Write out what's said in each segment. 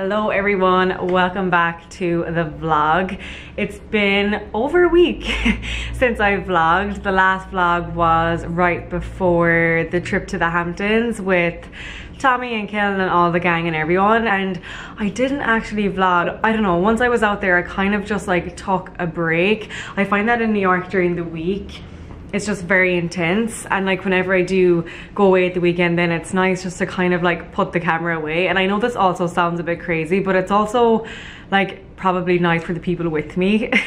Hello everyone, welcome back to the vlog. It's been over a week since I vlogged. The last vlog was right before the trip to the Hamptons with Tommy and Kaelin and all the gang and everyone and I didn't actually vlog. I don't know, once I was out there I kind of just like took a break. I find that in New York during the week it's just very intense. And like whenever I do go away at the weekend then it's nice just to kind of like put the camera away. And I know this also sounds a bit crazy but it's also like probably nice for the people with me.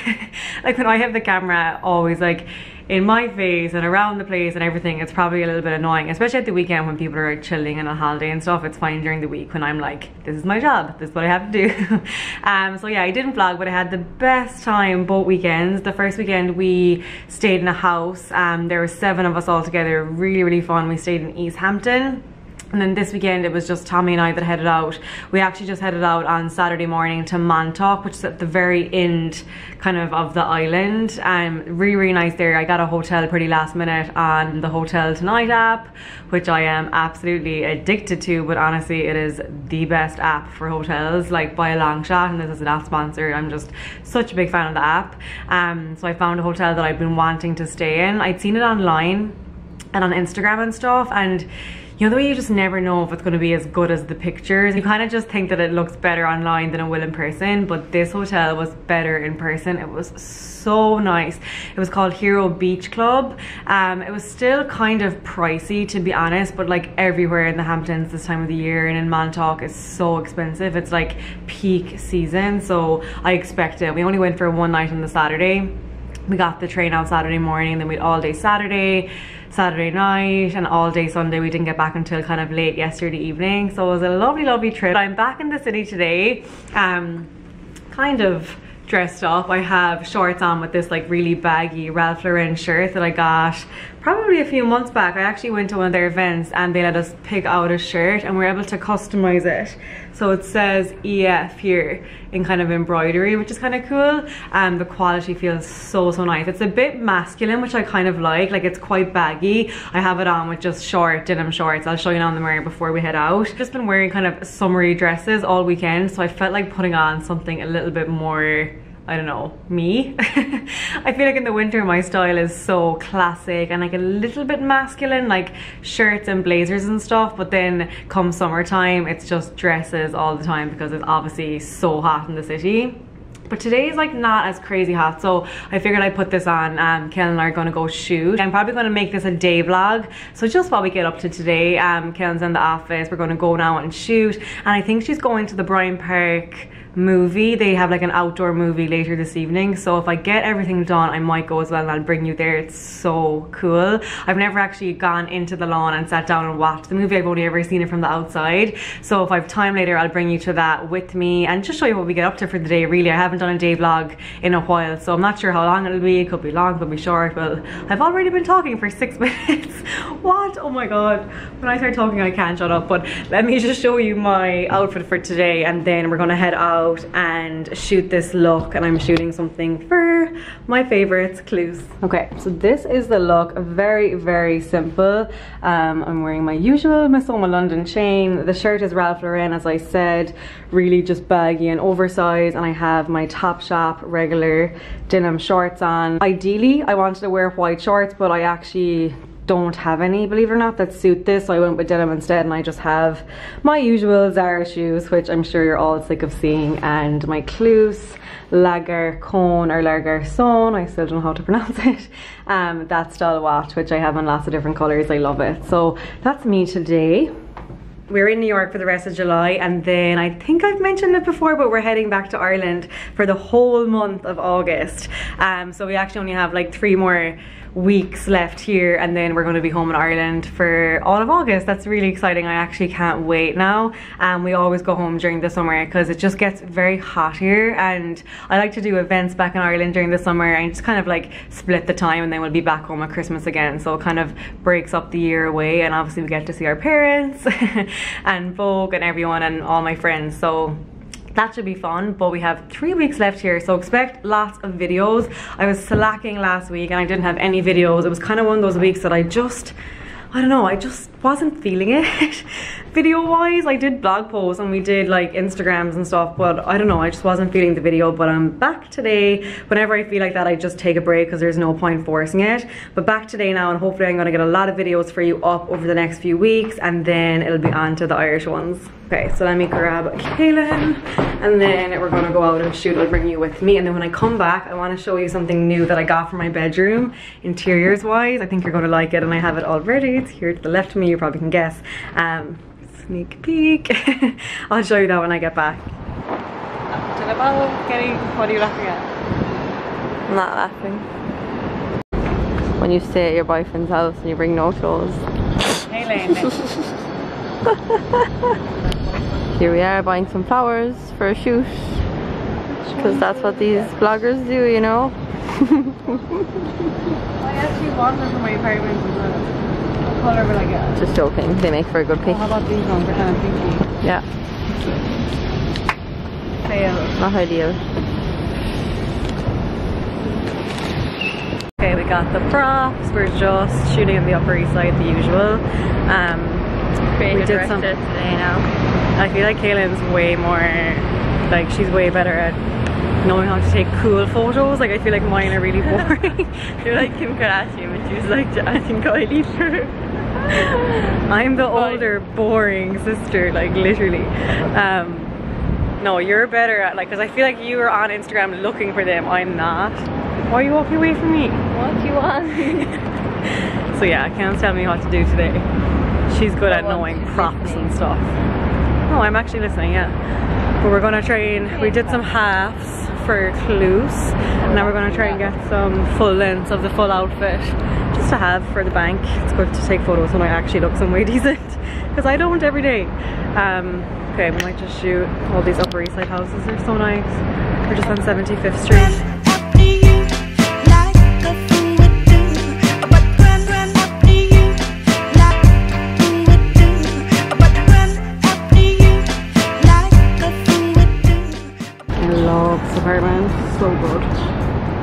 Like when I have the camera always like in my face and around the place and everything it's probably a little bit annoying especially at the weekend when people are chilling and on holiday and stuff. It's fine during the week when I'm like this is my job. This is what I have to do. Um so yeah I didn't vlog but I had the best time both weekends. The first weekend we stayed in a house. Um there were seven of us all together. Really really fun. We stayed in East Hampton and then this weekend it was just Tommy and I that headed out. We actually just headed out on Saturday morning to Montauk, which is at the very end kind of of the island. Um, really, really nice there. I got a hotel pretty last minute on the Hotel Tonight app, which I am absolutely addicted to, but honestly it is the best app for hotels, like by a long shot, and this is not sponsored. I'm just such a big fan of the app. Um, so I found a hotel that I've been wanting to stay in. I'd seen it online and on Instagram and stuff, and you know the way you just never know if it's going to be as good as the pictures. You kind of just think that it looks better online than it will in person but this hotel was better in person. It was so nice. It was called hero beach club. Um, it was still kind of pricey to be honest but like everywhere in the hamptons this time of the year and in montauk is so expensive. It's like peak season so i expect it. We only went for one night on the saturday. We got the train out saturday morning then we had all day saturday Saturday night and all day Sunday. We didn't get back until kind of late yesterday evening. So it was a lovely, lovely trip. I'm back in the city today. Um, kind of dressed up. I have shorts on with this like really baggy Ralph Lauren shirt that I got probably a few months back. I actually went to one of their events and they let us pick out a shirt and we are able to customize it. So it says EF here in kind of embroidery, which is kind of cool. And the quality feels so, so nice. It's a bit masculine, which I kind of like. Like it's quite baggy. I have it on with just short denim shorts. I'll show you on the mirror before we head out. Just been wearing kind of summery dresses all weekend. So I felt like putting on something a little bit more I don't know, me. I feel like in the winter my style is so classic and like a little bit masculine, like shirts and blazers and stuff, but then come summertime, it's just dresses all the time because it's obviously so hot in the city. But today is like not as crazy hot so I figured I'd put this on. Um Kaelin and I are gonna go shoot. I'm probably gonna make this a day vlog so just while we get up to today um Kaelin's in the office. We're gonna go now and shoot and I think she's going to the Bryant Park movie. They have like an outdoor movie later this evening. So if I get everything done, I might go as well and I'll bring you there. It's so cool. I've never actually gone into the lawn and sat down and watched the movie. I've only ever seen it from the outside. So if I have time later, I'll bring you to that with me and just show you what we get up to for the day. Really, I haven't done a day vlog in a while. So I'm not sure how long it'll be. It could be long, could be short. Well, I've already been talking for six minutes. what? Oh my God. When I start talking, I can't shut up. But let me just show you my outfit for today and then we're gonna head out out and shoot this look and I'm shooting something for my favorites, Cluse. Okay, so this is the look, very, very simple. Um, I'm wearing my usual Missoma London chain. The shirt is Ralph Lauren, as I said, really just baggy and oversized and I have my Topshop regular denim shorts on. Ideally, I wanted to wear white shorts, but I actually don't have any, believe it or not, that suit this. So I went with denim instead and I just have my usual Zara shoes, which I'm sure you're all sick of seeing, and my Cluse Lager Cone or Lager Son, I still don't know how to pronounce it. Um, that style watch, which I have in lots of different colors. I love it. So that's me today we're in New York for the rest of July and then I think I've mentioned it before but we're heading back to Ireland for the whole month of August um, so we actually only have like three more weeks left here and then we're going to be home in Ireland for all of August. That's really exciting. I actually can't wait now. And um, we always go home during the summer because it just gets very hot here and I like to do events back in Ireland during the summer and just kind of like split the time and then we'll be back home at Christmas again. So it kind of breaks up the year away and obviously we get to see our parents and Vogue and everyone and all my friends. So that should be fun but we have three weeks left here so expect lots of videos i was slacking last week and i didn't have any videos it was kind of one of those weeks that i just I don't know, I just wasn't feeling it. video wise, I did blog posts and we did like Instagrams and stuff, but I don't know, I just wasn't feeling the video. But I'm back today. Whenever I feel like that, I just take a break because there's no point forcing it. But back today now, and hopefully I'm gonna get a lot of videos for you up over the next few weeks, and then it'll be on to the Irish ones. Okay, so let me grab Kaelin, and then we're gonna go out and shoot. I'll bring you with me, and then when I come back, I wanna show you something new that I got for my bedroom, interiors wise. I think you're gonna like it, and I have it all ready. It's here to the left of me, you probably can guess. Um, sneak peek. I'll show you that when I get back. What are you laughing at? I'm not laughing. When you stay at your boyfriend's house and you bring no clothes. Hey Lane. Here we are buying some flowers for a shoot. Because that's what these vloggers do, you know? I actually want them for my apartment as well. What colour will I get? Just joking. They make for a good Oh, pic. how about these ones? They're kind of pinky. Yeah, Fail. not ideal. Okay, we got the props. We're just shooting in the Upper East Side, the usual. Um, Creative did some- today now. I feel like Kaelin's way more, like she's way better at knowing how to take cool photos. Like I feel like mine are really boring. You're like Kim Kardashian, but she was like Jasmine Kylie for I'm the older, boring sister, like literally. Um, no, you're better at like, cause I feel like you are on Instagram looking for them. I'm not. Why are you walking away from me? What do you want? So yeah, Cam's telling me what to do today. She's good at knowing props and stuff. No, I'm actually listening, yeah. But we're gonna train, we did some halves for Cluse. Now we're gonna try and get some full lengths of the full outfit. Just to have for the bank. It's good to take photos when I actually look some way decent. Because I don't every day. Um, okay, we might just shoot all these Upper East Side houses. They're so nice. We're just on 75th Street.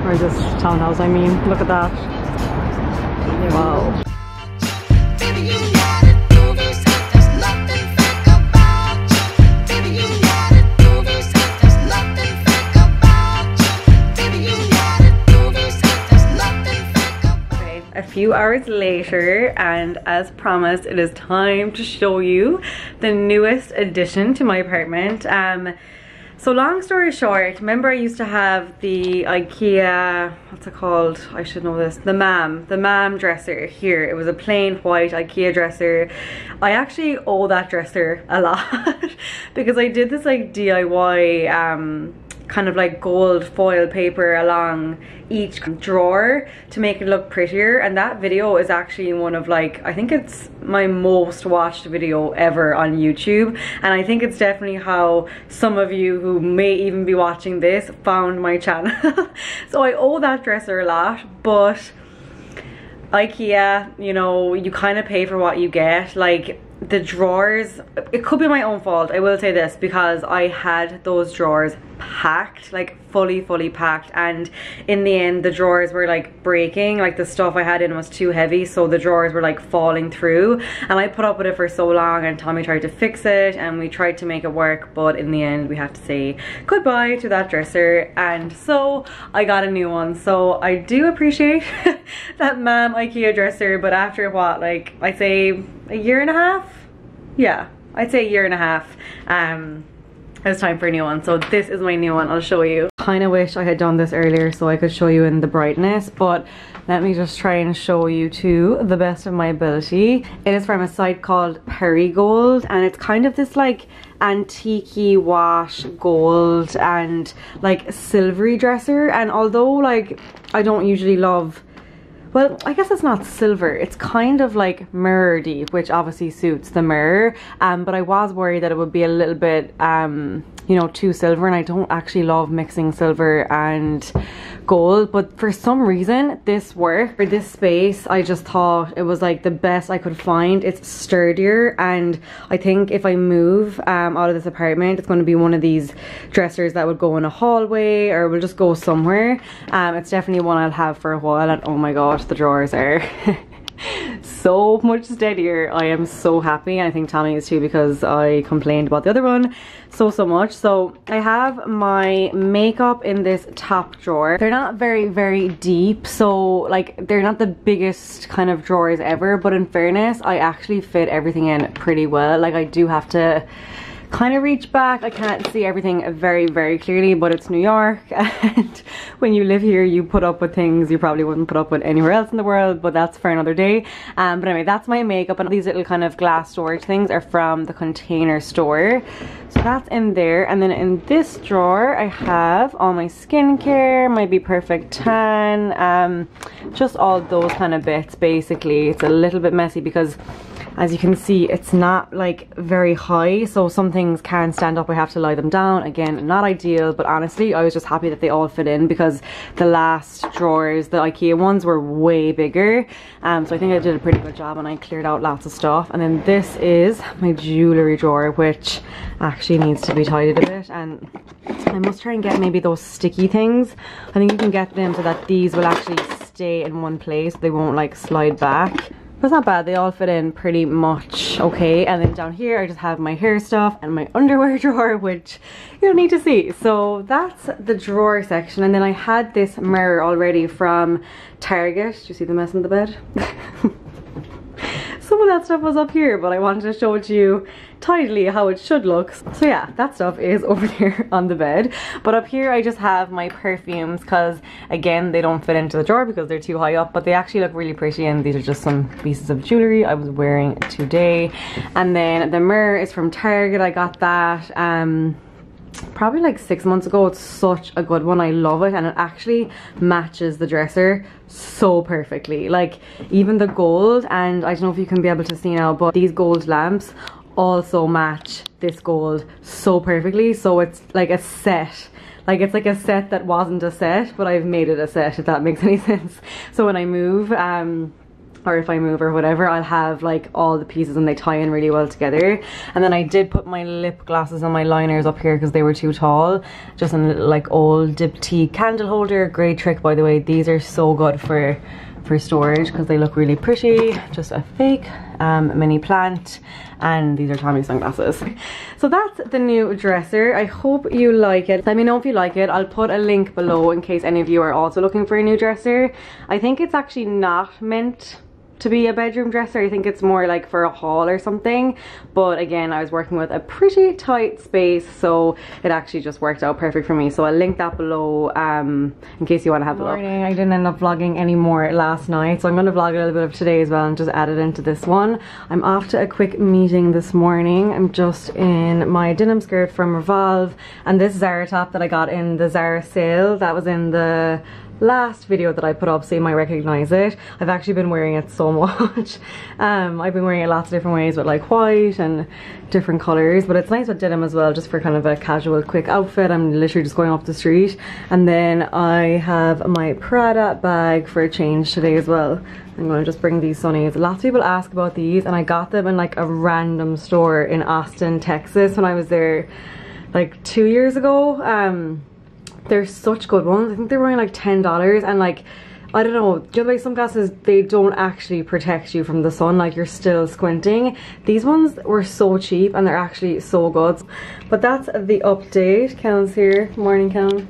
Or this townhouse, I mean. Look at that. Wow. Baby, you gotta do this. There's nothing fake about you. Baby, you gotta do this. There's nothing fake about you. Baby, you gotta do this. There's nothing fake about you. Okay, a few hours later, and as promised, it is time to show you the newest addition to my apartment. Um, so long story short, remember I used to have the IKEA, what's it called? I should know this. The MALM, the MALM dresser here. It was a plain white IKEA dresser. I actually owe that dresser a lot because I did this like DIY um, kind of like gold foil paper along each drawer to make it look prettier. And that video is actually one of like I think it's my most watched video ever on YouTube. And I think it's definitely how some of you who may even be watching this found my channel. So I owe that dresser a lot but IKEA, you know, you kind of pay for what you get. Like the drawers, it could be my own fault. I will say this because I had those drawers packed, like fully, fully packed. And in the end, the drawers were like breaking. Like the stuff I had in was too heavy, so the drawers were like falling through. And I put up with it for so long, and Tommy tried to fix it, and we tried to make it work. But in the end, we had to say goodbye to that dresser. And so I got a new one. So I do appreciate that MALM IKEA dresser, but after what, like I'd say a year and a half? Yeah, I'd say a year and a half. Um, it was time for a new one. So this is my new one. I'll show you. Kind of wish I had done this earlier so I could show you in the brightness, but let me just try and show you to the best of my ability. It is from a site called Perigold and it's kind of this like antique wash gold and like silvery dresser and although like I don't usually love well, I guess it's not silver. It's kind of like mirror-y, which obviously suits the mirror. Um, but I was worried that it would be a little bit, um, you know, too silver. And I don't actually love mixing silver and gold. But for some reason, this worked. For this space, I just thought it was like the best I could find. It's sturdier. And I think if I move um, out of this apartment, it's going to be one of these dressers that would go in a hallway or will just go somewhere. Um, it's definitely one I'll have for a while. And oh my gosh, the drawers are so much steadier. I am so happy. I think Tommy is too because I complained about the other one so, so much. So I have my makeup in this top drawer. They're not very, very deep. So like they're not the biggest kind of drawers ever. But in fairness, I actually fit everything in pretty well. Like I do have to kind of reach back. I can't see everything very, very clearly, but it's New York. And when you live here, you put up with things you probably wouldn't put up with anywhere else in the world, but that's for another day. Um, but anyway, that's my makeup. And these little kind of glass storage things are from the container store. So that's in there. And then in this drawer, I have all my skincare, my bPerfect Tan, um, just all those kind of bits, basically. It's a little bit messy because as you can see it's not like very high so some things can stand up. I have to lie them down. Again not ideal but honestly I was just happy that they all fit in because the last drawers the Ikea ones were way bigger. Um, so I think I did a pretty good job and I cleared out lots of stuff. And then this is my jewellery drawer which actually needs to be tidied a bit. And I must try and get maybe those sticky things. I think you can get them so that these will actually stay in one place. They won't like slide back but it's not bad, they all fit in pretty much okay. And then down here I just have my hair stuff and my underwear drawer, which you don't need to see. So that's the drawer section. And then I had this mirror already from Target. Do you see the mess in the bed? some of that stuff was up here but I wanted to show it to you tidily how it should look. So yeah that stuff is over there on the bed. But up here I just have my perfumes because again they don't fit into the drawer because they're too high up but they actually look really pretty and these are just some pieces of jewelry I was wearing today. And then the mirror is from Target. I got that um probably like six months ago it's such a good one. I love it and it actually matches the dresser so perfectly. Like even the gold and i don't know if you can be able to see now but these gold lamps also match this gold so perfectly. So it's like a set. Like it's like a set that wasn't a set but i've made it a set if that makes any sense. So when i move um or if I move or whatever, I'll have like all the pieces and they tie in really well together. And then I did put my lip glosses and my liners up here because they were too tall. Just in a little like old Diptyque candle holder. Great trick by the way. These are so good for for storage because they look really pretty. Just a fake um, mini plant and these are Tommy sunglasses. So that's the new dresser. I hope you like it. Let me know if you like it. I'll put a link below in case any of you are also looking for a new dresser. I think it's actually not meant to be a bedroom dresser. I think it's more like for a hall or something. But again, I was working with a pretty tight space, so it actually just worked out perfect for me. So I'll link that below um, in case you want to have a look. I didn't end up vlogging anymore last night, so I'm going to vlog a little bit of today as well and just add it into this one. I'm off to a quick meeting this morning. I'm just in my denim skirt from Revolve and this Zara top that I got in the Zara sale. That was in the last video that I put up so you might recognize it. I've actually been wearing it so much. um, I've been wearing it lots of different ways with like white and different colors but it's nice with denim as well just for kind of a casual quick outfit. I'm literally just going off the street and then I have my Prada bag for a change today as well. I'm going to just bring these sunnies. Lots of people ask about these and I got them in like a random store in Austin, Texas when I was there like two years ago. Um, they're such good ones. I think they're only like $10 and like I don't know, do you know like sunglasses they don't actually protect you from the sun like you're still squinting. These ones were so cheap and they're actually so good. But that's the update. Kaelin's here. Morning Kaelin.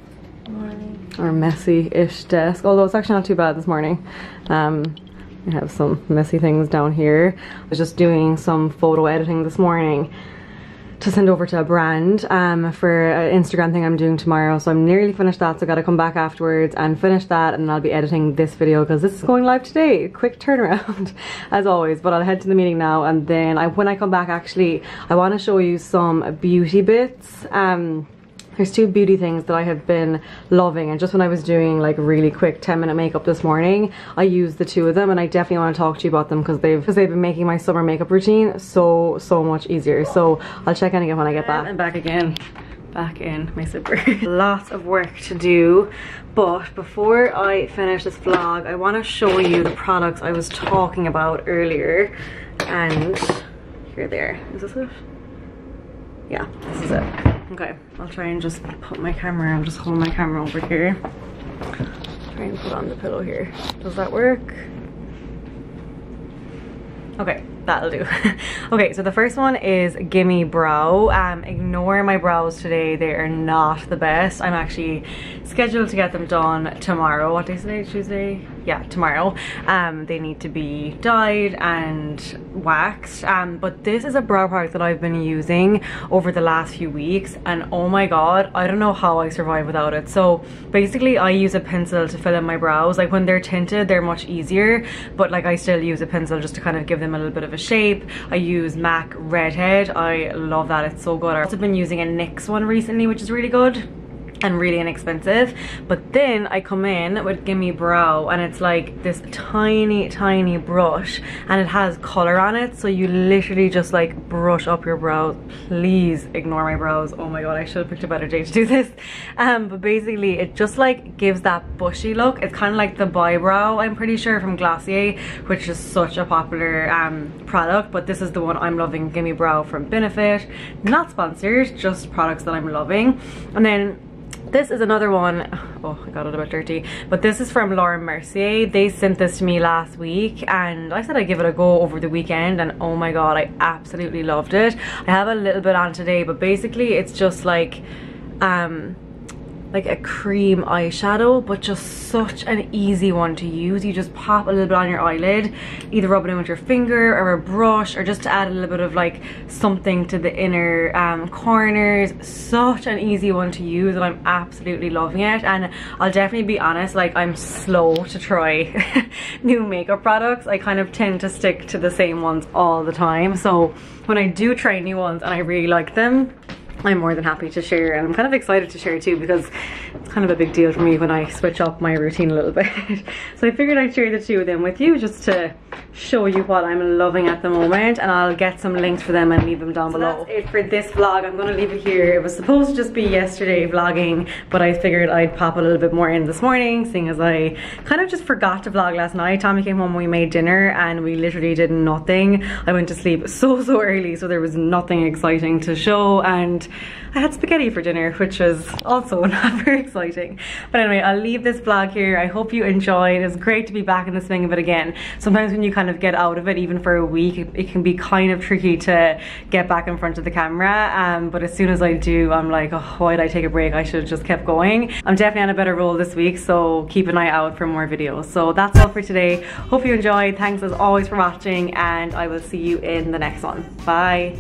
Morning. Our messy-ish desk. Although it's actually not too bad this morning. Um I have some messy things down here. I was just doing some photo editing this morning to send over to a brand um, for an Instagram thing I'm doing tomorrow. So I'm nearly finished that. So I gotta come back afterwards and finish that and I'll be editing this video because this is going live today. Quick turnaround as always. But I'll head to the meeting now and then I, when I come back actually I want to show you some beauty bits. Um, there's two beauty things that I have been loving and just when I was doing like really quick 10 minute makeup this morning I used the two of them and I definitely want to talk to you about them because they've because they've been making my summer makeup routine so so much easier so I'll check in again when I get back. And back again back in my zipper. Lots of work to do but before I finish this vlog I want to show you the products I was talking about earlier and here there is this it? yeah this is it okay i'll try and just put my camera i'm just holding my camera over here try and put on the pillow here does that work Okay, that'll do. okay, so the first one is Gimme Brow. Um, ignore my brows today. They are not the best. I'm actually scheduled to get them done tomorrow. What day is today? Tuesday? Yeah, tomorrow. Um, they need to be dyed and waxed. Um, but this is a brow product that I've been using over the last few weeks. And oh my god, I don't know how I survive without it. So basically I use a pencil to fill in my brows. Like when they're tinted, they're much easier. But like I still use a pencil just to kind of give them a little bit of a shape. I use MAC Redhead. I love that. It's so good. I've also been using a NYX one recently, which is really good and really inexpensive. But then I come in with Gimme Brow and it's like this tiny tiny brush and it has color on it. So you literally just like brush up your brows. Please ignore my brows. Oh my god I should have picked a better day to do this. Um but basically it just like gives that bushy look. It's kind of like the Boy Brow I'm pretty sure from Glossier which is such a popular um product. But this is the one I'm loving Gimme Brow from Benefit. Not sponsored just products that I'm loving. And then this is another one. Oh, I got it bit dirty. But this is from Laura Mercier. They sent this to me last week and I said I'd give it a go over the weekend and oh my god, I absolutely loved it. I have a little bit on today, but basically it's just like um like a cream eyeshadow but just such an easy one to use. You just pop a little bit on your eyelid either rub it in with your finger or a brush or just to add a little bit of like something to the inner um, corners. Such an easy one to use and I'm absolutely loving it. And I'll definitely be honest like I'm slow to try new makeup products. I kind of tend to stick to the same ones all the time. So when I do try new ones and I really like them I'm more than happy to share and I'm kind of excited to share too because it's kind of a big deal for me when I switch up my routine a little bit. so I figured I'd share the two of them with you just to show you what I'm loving at the moment and I'll get some links for them and leave them down so below. That's it for this vlog. I'm going to leave it here. It was supposed to just be yesterday vlogging but I figured I'd pop a little bit more in this morning seeing as I kind of just forgot to vlog last night. Tommy came home we made dinner and we literally did nothing. I went to sleep so so early so there was nothing exciting to show and I had spaghetti for dinner, which was also not very exciting. But anyway, I'll leave this vlog here. I hope you enjoyed. It's great to be back in the swing of it again. Sometimes when you kind of get out of it, even for a week, it, it can be kind of tricky to get back in front of the camera. Um, but as soon as I do, I'm like, oh, why did I take a break? I should have just kept going. I'm definitely on a better roll this week, so keep an eye out for more videos. So that's all for today. Hope you enjoyed. Thanks as always for watching, and I will see you in the next one. Bye.